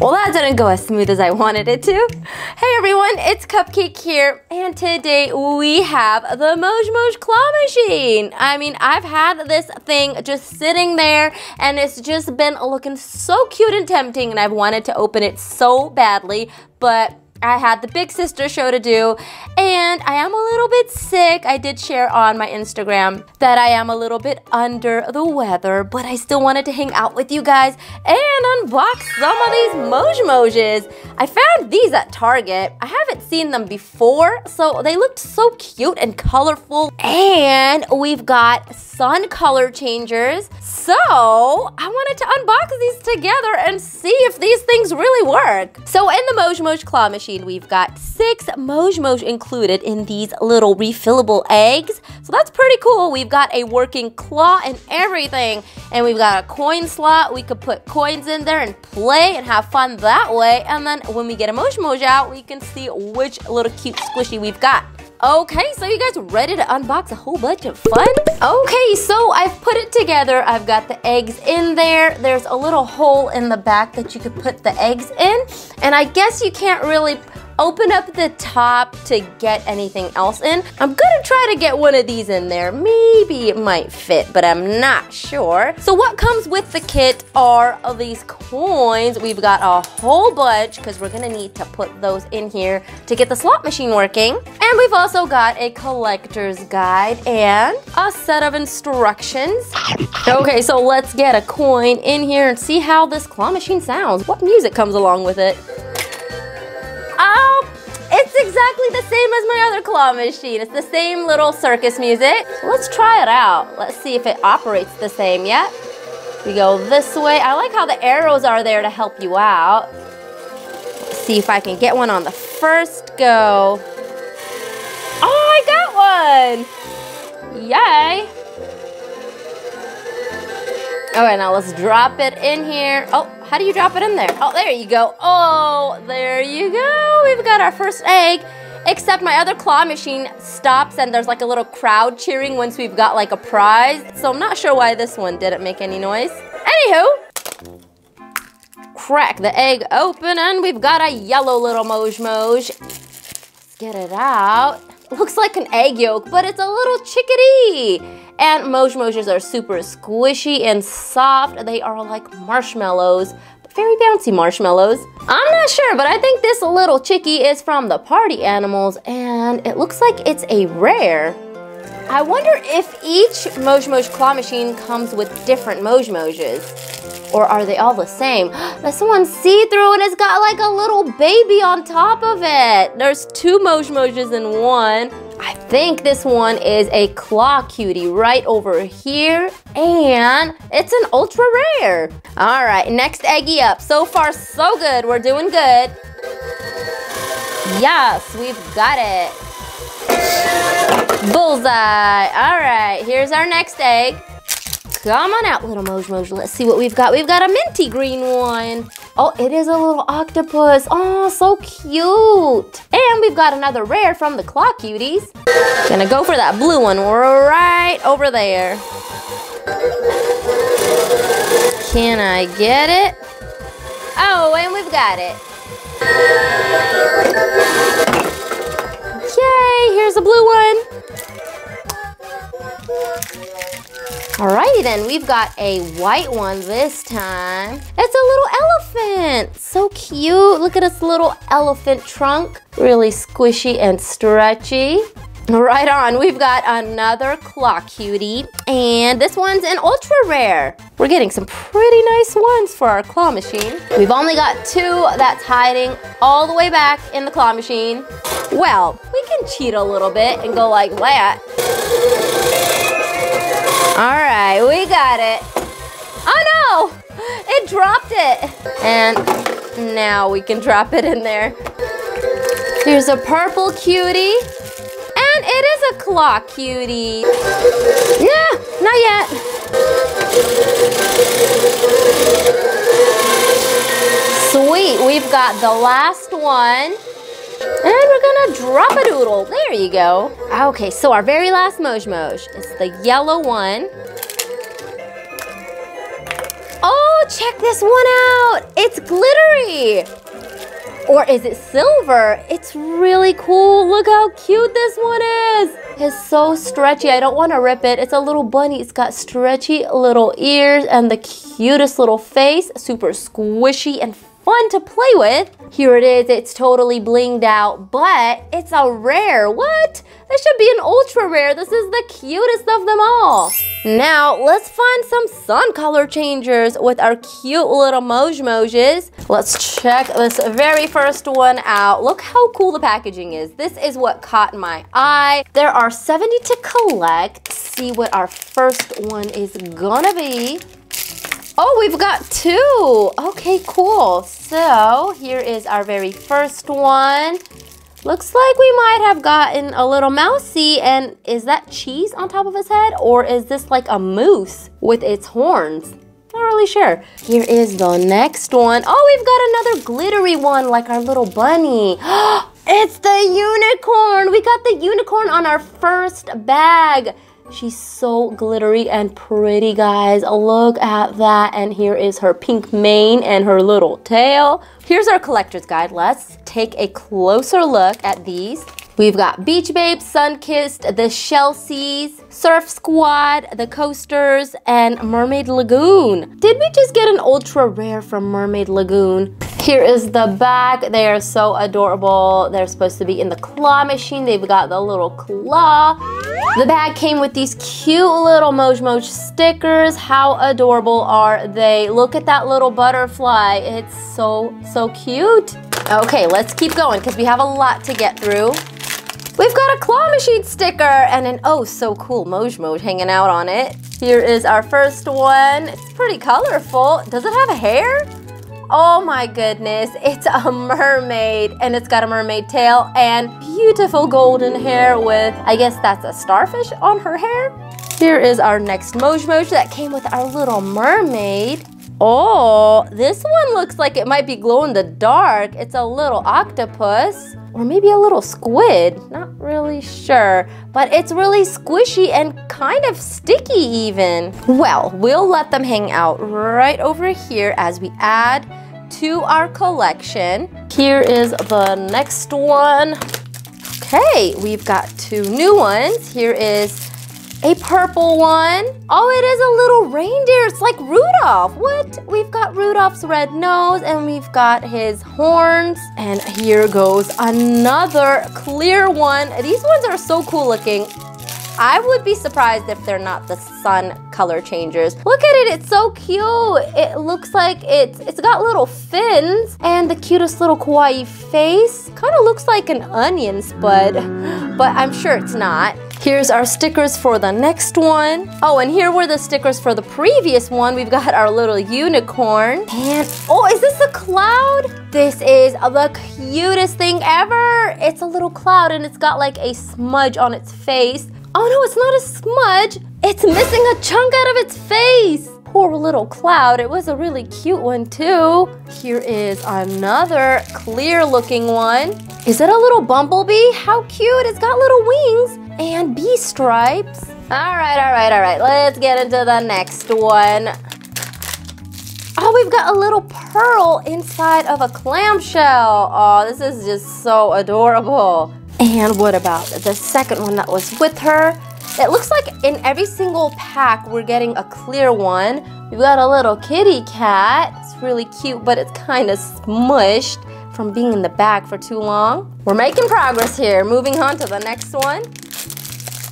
Well, that didn't go as smooth as I wanted it to. Hey everyone, it's Cupcake here, and today we have the Moj Moj Claw Machine. I mean, I've had this thing just sitting there, and it's just been looking so cute and tempting, and I've wanted to open it so badly, but I had the big sister show to do, and I am a little bit sick. I did share on my Instagram that I am a little bit under the weather, but I still wanted to hang out with you guys and unbox some of these Moj Mojes. I found these at Target. I haven't seen them before, so they looked so cute and colorful. And we've got sun color changers. So I wanted to unbox these together and see if these things really work. So in the Moj Moj Claw Machine, we've got six Moj Moj included in these little refillable eggs. So that's pretty cool. We've got a working claw and everything. And we've got a coin slot. We could put coins in there and play and have fun that way. And then when we get a Moj Moj out, we can see which little cute squishy we've got. Okay, so you guys ready to unbox a whole bunch of fun? Okay, so I've put it together. I've got the eggs in there. There's a little hole in the back that you could put the eggs in. And I guess you can't really open up the top to get anything else in. I'm gonna try to get one of these in there. Maybe it might fit, but I'm not sure. So what comes with the kit are these coins. We've got a whole bunch because we're gonna need to put those in here to get the slot machine working. And we've also got a collector's guide and a set of instructions. Okay, so let's get a coin in here and see how this claw machine sounds. What music comes along with it? Oh, it's exactly the same as my other claw machine. It's the same little circus music. Let's try it out. Let's see if it operates the same yet. We go this way. I like how the arrows are there to help you out. Let's see if I can get one on the first go. Oh, I got one! Yay! Okay, now let's drop it in here. Oh, how do you drop it in there? Oh, there you go. Oh, there you go. We've got our first egg. Except my other claw machine stops and there's like a little crowd cheering once we've got like a prize. So I'm not sure why this one didn't make any noise. Anywho, crack the egg open and we've got a yellow little Moj Moj. Let's get it out. Looks like an egg yolk, but it's a little chickadee. And Moj are super squishy and soft. They are like marshmallows, but very bouncy marshmallows. I'm not sure, but I think this little chickie is from the party animals and it looks like it's a rare. I wonder if each Moj Moj claw machine comes with different Moj. Or are they all the same? This one's see-through and it's got like a little baby on top of it. There's two Moj in one. I think this one is a claw cutie right over here. And it's an ultra rare. All right, next Eggy up. So far, so good. We're doing good. Yes, we've got it. Bullseye. All right, here's our next egg. Come on out, little Moj Moj. Let's see what we've got. We've got a minty green one. Oh, it is a little octopus. Oh, so cute. And we've got another rare from the Claw Cuties. Gonna go for that blue one right over there. Can I get it? Oh, and we've got it. Yay, here's a blue one. Alrighty then, we've got a white one this time. It's a little elephant. So cute. Look at this little elephant trunk. Really squishy and stretchy. Right on, we've got another claw cutie, and this one's an ultra rare. We're getting some pretty nice ones for our claw machine. We've only got two that's hiding all the way back in the claw machine. Well, we can cheat a little bit and go like that. All right, we got it. Oh no, it dropped it. And now we can drop it in there. Here's a purple cutie. And it is a claw cutie. Yeah, not yet. Sweet, we've got the last one. And we're gonna drop a doodle. There you go. Okay, so our very last Moj Moj is the yellow one. Oh, check this one out. It's glittery. Or is it silver? It's really cool. Look how cute this one is. It's so stretchy. I don't want to rip it. It's a little bunny. It's got stretchy little ears and the cutest little face. Super squishy and fun to play with. Here it is. It's totally blinged out, but it's a rare. What? This should be an ultra rare. This is the cutest of them all. Now, let's find some sun color changers with our cute little Moj Mojes. Let's check this very first one out. Look how cool the packaging is. This is what caught my eye. There are 70 to collect. See what our first one is gonna be. Oh, we've got two. Okay, cool. So here is our very first one. Looks like we might have gotten a little mousy. And is that cheese on top of his head? Or is this like a moose with its horns? Not really sure. Here is the next one. Oh, we've got another glittery one like our little bunny. it's the unicorn. We got the unicorn on our first bag. She's so glittery and pretty, guys. Look at that. And here is her pink mane and her little tail. Here's our collector's guide. Let's take a closer look at these. We've got Beach Babe, Sunkissed, the Shelseas, Surf Squad, the Coasters, and Mermaid Lagoon. Did we just get an ultra rare from Mermaid Lagoon? Here is the back. They are so adorable. They're supposed to be in the claw machine. They've got the little claw. The bag came with these cute little Moj Moj stickers. How adorable are they? Look at that little butterfly. It's so, so cute. Okay, let's keep going because we have a lot to get through. We've got a claw machine sticker and an oh so cool Moj Moj hanging out on it. Here is our first one. It's pretty colorful. Does it have a hair? Oh my goodness, it's a mermaid and it's got a mermaid tail and beautiful golden hair with, I guess that's a starfish on her hair. Here is our next Moj Moj that came with our little mermaid. Oh, this one looks like it might be glow in the dark. It's a little octopus or maybe a little squid. Not really sure, but it's really squishy and kind of sticky even. Well, we'll let them hang out right over here as we add to our collection. Here is the next one. Okay, we've got two new ones. Here is a purple one. Oh, it is a little reindeer. It's like Rudolph. What? We've got Rudolph's red nose and we've got his horns. And here goes another clear one. These ones are so cool looking. I would be surprised if they're not the sun color changers. Look at it, it's so cute. It looks like it's it's got little fins and the cutest little kawaii face. Kind of looks like an onion spud, but I'm sure it's not. Here's our stickers for the next one. Oh, and here were the stickers for the previous one. We've got our little unicorn. And, oh, is this a cloud? This is the cutest thing ever. It's a little cloud and it's got like a smudge on its face. Oh no, it's not a smudge. It's missing a chunk out of its face. Poor little cloud. It was a really cute one too. Here is another clear looking one. Is it a little bumblebee? How cute. It's got little wings and bee stripes. All right, all right, all right. Let's get into the next one. Oh, we've got a little pearl inside of a clamshell. Oh, this is just so adorable. And what about the second one that was with her? It looks like in every single pack we're getting a clear one. We've got a little kitty cat. It's really cute, but it's kind of smushed from being in the bag for too long. We're making progress here. Moving on to the next one.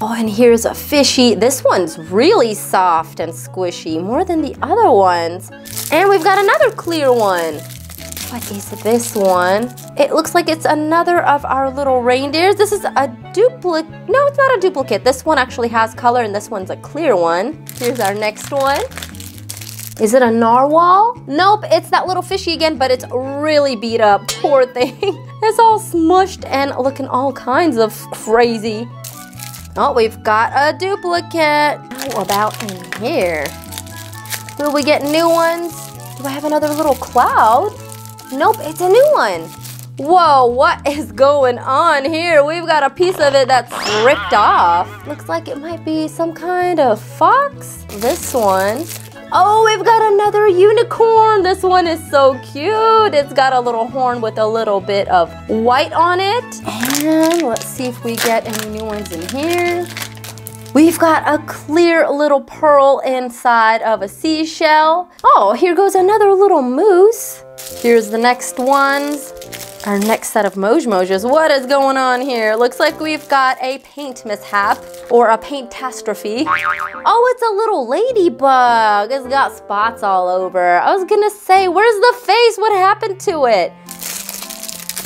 Oh, and here's a fishy. This one's really soft and squishy, more than the other ones. And we've got another clear one. What is this one? It looks like it's another of our little reindeers. This is a duplicate. No, it's not a duplicate. This one actually has color and this one's a clear one. Here's our next one. Is it a narwhal? Nope, it's that little fishy again, but it's really beat up. Poor thing. It's all smushed and looking all kinds of crazy. Oh, we've got a duplicate. How about in here? Will we get new ones? Do I have another little cloud? Nope, it's a new one. Whoa, what is going on here? We've got a piece of it that's ripped off. Looks like it might be some kind of fox. This one. Oh, we've got another unicorn. This one is so cute. It's got a little horn with a little bit of white on it. And let's see if we get any new ones in here. We've got a clear little pearl inside of a seashell. Oh, here goes another little moose. Here's the next ones. Our next set of Moj What is going on here? Looks like we've got a paint mishap or a paint catastrophe. Oh, it's a little ladybug. It's got spots all over. I was gonna say, where's the face? What happened to it?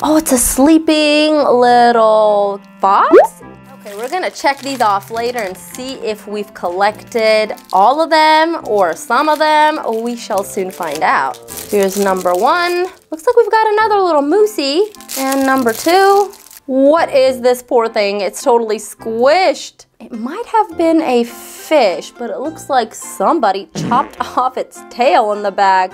Oh, it's a sleeping little fox? Okay, we're gonna check these off later and see if we've collected all of them or some of them. We shall soon find out. Here's number one. Looks like we've got another little moosey. And number two. What is this poor thing? It's totally squished. It might have been a fish, but it looks like somebody chopped off its tail in the bag.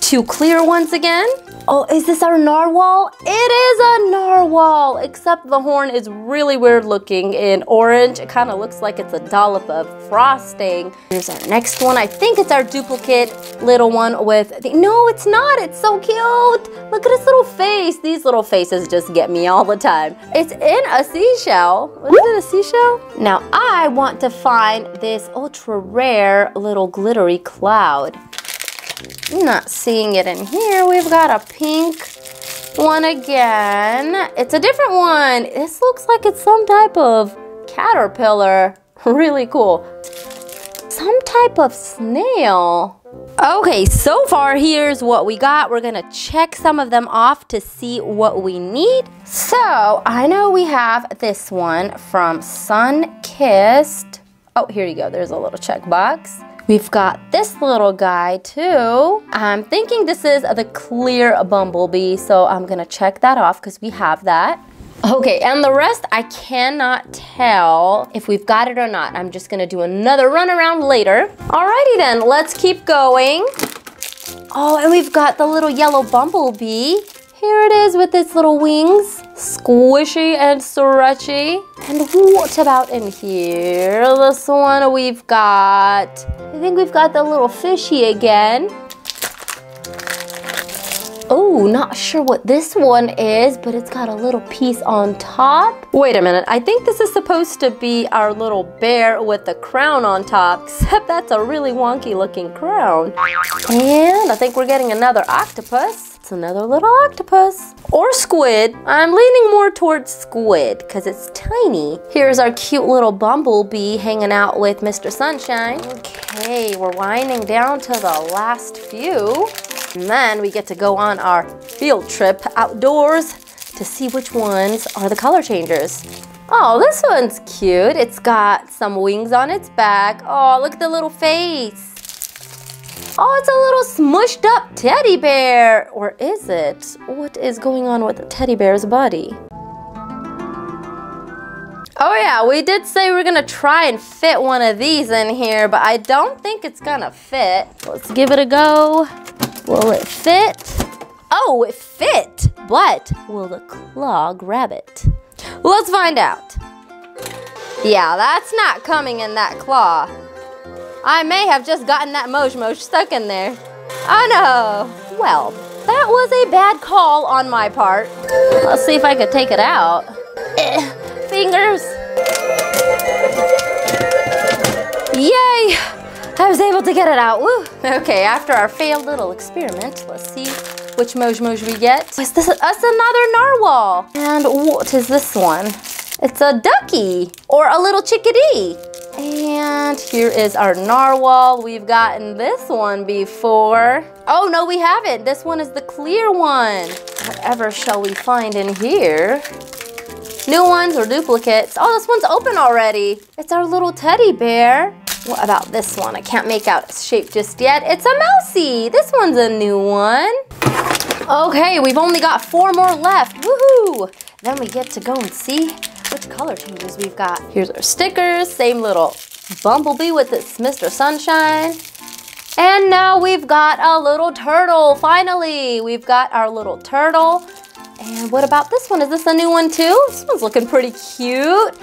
Two clear ones again. Oh, is this our narwhal? It is a narwhal, except the horn is really weird looking in orange. It kind of looks like it's a dollop of frosting. Here's our next one. I think it's our duplicate little one with the, no, it's not. It's so cute. Look at his little face. These little faces just get me all the time. It's in a seashell. Was it a seashell? Now I want to find this ultra rare little glittery cloud. Not seeing it in here. We've got a pink one again. It's a different one. This looks like it's some type of caterpillar. Really cool. Some type of snail. Okay, so far here's what we got. We're gonna check some of them off to see what we need. So I know we have this one from Sun Kissed. Oh, here you go. There's a little checkbox. We've got this little guy too. I'm thinking this is the clear bumblebee, so I'm gonna check that off because we have that. Okay, and the rest, I cannot tell if we've got it or not. I'm just gonna do another run around later. Alrighty then, let's keep going. Oh, and we've got the little yellow bumblebee. Here it is with its little wings, squishy and stretchy. And what about in here? This one we've got, I think we've got the little fishy again. Oh, not sure what this one is, but it's got a little piece on top. Wait a minute, I think this is supposed to be our little bear with the crown on top, except that's a really wonky looking crown. And I think we're getting another octopus. Another little octopus. Or squid. I'm leaning more towards squid because it's tiny. Here's our cute little bumblebee hanging out with Mr. Sunshine. Okay, we're winding down to the last few. And then we get to go on our field trip outdoors to see which ones are the color changers. Oh, this one's cute. It's got some wings on its back. Oh, look at the little face. Oh, it's a little smushed up teddy bear. Or is it? What is going on with the teddy bear's body? Oh yeah, we did say we are gonna try and fit one of these in here, but I don't think it's gonna fit. Let's give it a go. Will it fit? Oh, it fit, but will the claw grab it? Let's find out. Yeah, that's not coming in that claw. I may have just gotten that Moj Moj stuck in there. Oh no. Well, that was a bad call on my part. Let's see if I could take it out. Eh, fingers. Yay! I was able to get it out. Woo! Okay, after our failed little experiment, let's see which Moj Moj we get. Is this us another narwhal? And what is this one? It's a ducky or a little chickadee. And here is our narwhal. We've gotten this one before. Oh, no, we haven't. This one is the clear one. Whatever shall we find in here? New ones or duplicates? Oh, this one's open already. It's our little teddy bear. What about this one? I can't make out its shape just yet. It's a mousy. This one's a new one. Okay, we've only got four more left. Woohoo! Then we get to go and see which color changes we've got. Here's our stickers, same little bumblebee with its Mr. Sunshine. And now we've got a little turtle, finally. We've got our little turtle. And what about this one? Is this a new one too? This one's looking pretty cute.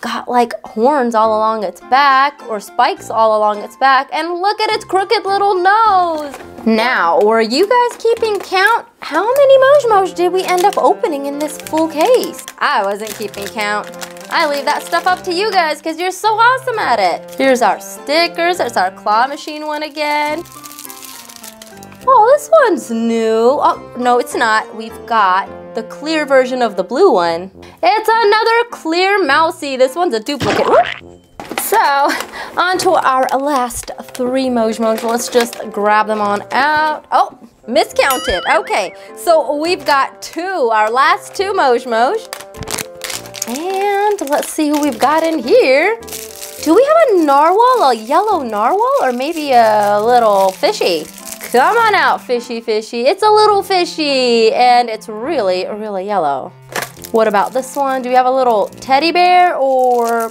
Got like horns all along its back or spikes all along its back. And look at its crooked little nose. Now, were you guys keeping count? How many Mojmoj did we end up opening in this full case? I wasn't keeping count. I leave that stuff up to you guys because you're so awesome at it. Here's our stickers. There's our claw machine one again. Oh, this one's new. Oh, no, it's not. We've got the clear version of the blue one. It's another clear mousy. This one's a duplicate. So, on to our last three Mojmoj. Let's just grab them on out. Oh, miscounted. Okay, so we've got two, our last two Mojmoj. And let's see who we've got in here. Do we have a narwhal, a yellow narwhal, or maybe a little fishy? Come on out, fishy fishy. It's a little fishy and it's really, really yellow. What about this one? Do we have a little teddy bear or a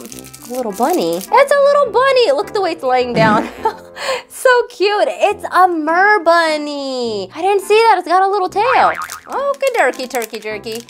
little bunny? It's a little bunny. Look at the way it's laying down. so cute. It's a mer bunny. I didn't see that. It's got a little tail. Oh, good turkey, turkey, jerky.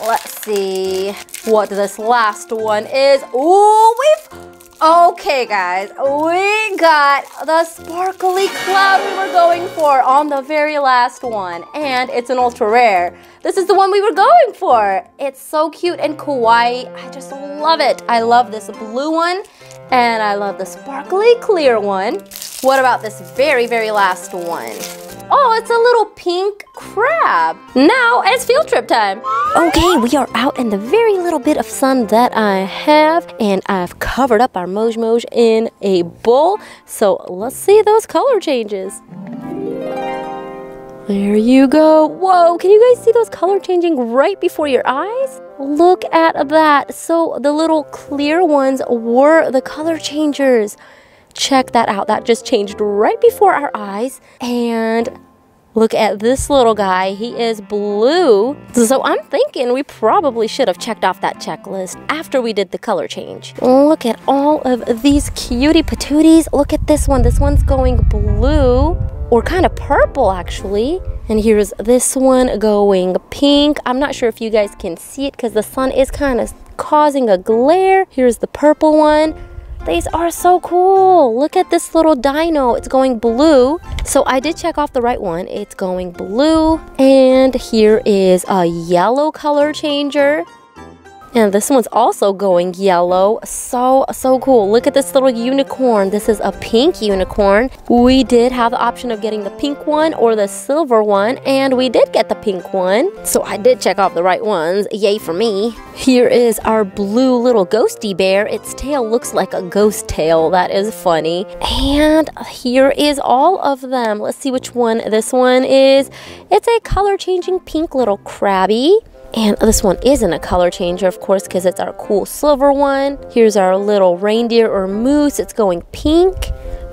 Let's see what this last one is. Oh, we've Okay, guys, we got the sparkly cloud we were going for on the very last one, and it's an ultra rare. This is the one we were going for. It's so cute and kawaii. I just love it. I love this blue one, and I love the sparkly clear one. What about this very, very last one? Oh, it's a little pink crab. Now it's field trip time. Okay, we are out in the very little bit of sun that I have, and I've covered up our Moj Moj in a bowl. So let's see those color changes. There you go. Whoa, can you guys see those color changing right before your eyes? Look at that. So the little clear ones were the color changers. Check that out. That just changed right before our eyes. And look at this little guy. He is blue. So I'm thinking we probably should have checked off that checklist after we did the color change. Look at all of these cutie patooties. Look at this one. This one's going blue or kind of purple actually. And here's this one going pink. I'm not sure if you guys can see it because the sun is kind of causing a glare. Here's the purple one. These are so cool. Look at this little dino. It's going blue. So I did check off the right one. It's going blue. And here is a yellow color changer. And this one's also going yellow. So, so cool. Look at this little unicorn. This is a pink unicorn. We did have the option of getting the pink one or the silver one, and we did get the pink one. So I did check off the right ones. Yay for me. Here is our blue little ghosty bear. Its tail looks like a ghost tail. That is funny. And here is all of them. Let's see which one this one is. It's a color changing pink little crabby. And this one isn't a color changer, of course, because it's our cool silver one. Here's our little reindeer or moose. It's going pink.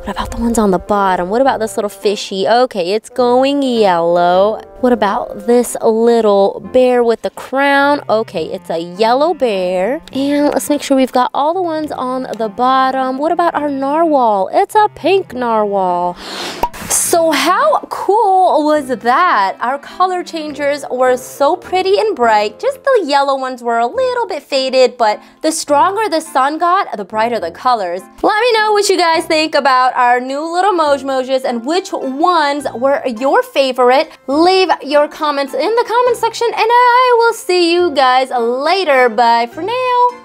What about the ones on the bottom? What about this little fishy? Okay, it's going yellow. What about this little bear with the crown? Okay, it's a yellow bear. And let's make sure we've got all the ones on the bottom. What about our narwhal? It's a pink narwhal. So how cool was that? Our color changers were so pretty and bright. Just the yellow ones were a little bit faded, but the stronger the sun got, the brighter the colors. Let me know what you guys think about our new little Mojmojes and which ones were your favorite. Leave your comments in the comment section and I will see you guys later. Bye for now.